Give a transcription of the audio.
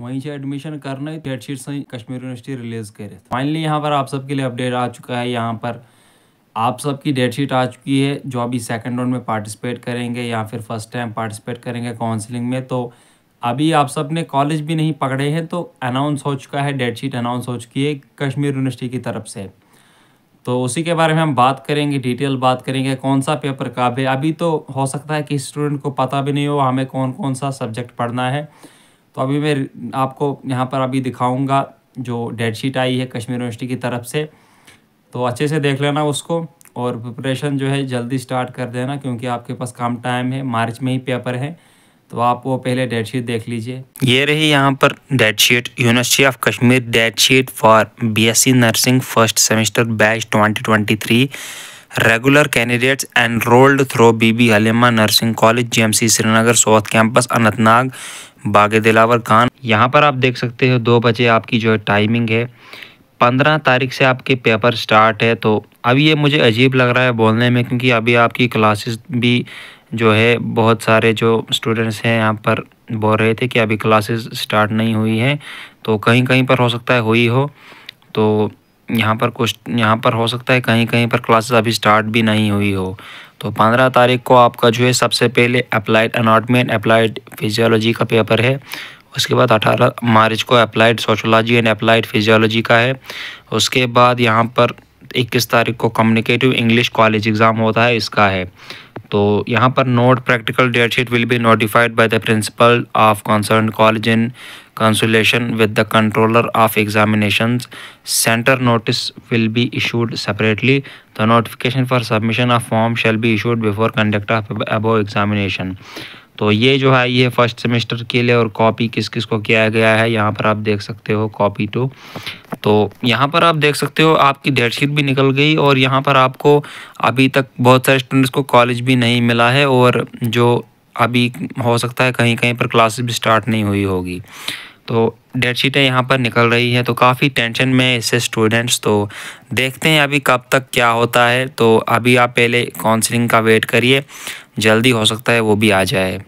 वहीं से एडमिशन करना डेट शीट सही कश्मीर यूनिवर्सिटी रिलीज़ करे। फाइनली यहाँ पर आप सबके लिए अपडेट आ चुका है। यहाँ पर आप सबकी डेट शीट आ चुकी है। जो अभी सेकंड राउंड में पार्टिसिपेट करेंगे या फिर फ़र्स्ट टाइम पार्टिसिपेट करेंगे काउंसलिंग में तो अभी आप सबने कॉलेज भी नहीं पकड़े हैं तो अनाउंस हो चुका है डेट शीट अनाउंस हो चुकी है कश्मीर यूनिवर्सिटी की तरफ़ से। तो उसी के बारे में हम बात करेंगे डिटेल बात करेंगे, कौन सा पेपर कब है। अभी तो हो सकता है कि स्टूडेंट को पता भी नहीं हो, हमें कौन कौन सा सब्जेक्ट पढ़ना है। तो अभी मैं आपको यहाँ पर अभी दिखाऊँगा जो डेड शीट आई है कश्मीर यूनिवर्सिटी की तरफ़ से। तो अच्छे से देख लेना उसको और प्रिपरेशन जो है जल्दी स्टार्ट कर देना क्योंकि आपके पास कम टाइम है, मार्च में ही पेपर है तो आप वो पहले डेट शीट देख लीजिए। ये रही यहाँ पर date sheet university of Kashmir date sheet for BSc nursing first semester batch 2023 regular candidates enrolled through Bibi Halima nursing college GMC Srinagar south campus Anantnag Bagh Dilawar Khan. यहाँ पर आप देख सकते हो, दो बजे आपकी जो है टाइमिंग है। पंद्रह तारीख से आपके पेपर स्टार्ट है तो अभी ये मुझे अजीब लग रहा है बोलने में, क्योंकि अभी आपकी क्लासेस भी जो है, बहुत सारे जो स्टूडेंट्स हैं यहाँ पर बोल रहे थे कि अभी क्लासेस स्टार्ट नहीं हुई हैं तो कहीं कहीं पर हो सकता है हुई हो। तो यहाँ पर कुछ, यहाँ पर हो सकता है कहीं कहीं पर क्लासेस अभी स्टार्ट भी नहीं हुई हो। तो पंद्रह तारीख को आपका जो है सबसे पहले अप्लाइड अनाटमेंट अप्लाइड फिजियोलॉजी का पेपर है। उसके बाद 18 मार्च को applied sociology and applied physiology का है। उसके बाद यहाँ पर 21 तारीख को कम्युनिकेटिव इंग्लिश कॉलेज एग्ज़ाम होता है, इसका है। तो यहाँ पर note practical date sheet will be notified by the principal of concern college in consultation with the controller of examination centre notice will be issued separately the notification for submission of form shall be issued before conduct of above examination तो ये जो है, ये first semester के लिए और copy किस किस को किया गया है, यहाँ पर आप देख सकते हो कॉपी टू तो यहाँ पर आप देख सकते हो, आपकी डेट शीट भी निकल गई और यहाँ पर आपको अभी तक बहुत सारे स्टूडेंट्स को कॉलेज भी नहीं मिला है और जो अभी हो सकता है कहीं कहीं पर क्लासेस भी स्टार्ट नहीं हुई होगी। तो डेट शीटें यहाँ पर निकल रही हैं तो काफ़ी टेंशन में इससे स्टूडेंट्स तो देखते हैं अभी कब तक क्या होता है। तो अभी आप पहले काउंसलिंग का वेट करिए, जल्दी हो सकता है वो भी आ जाए।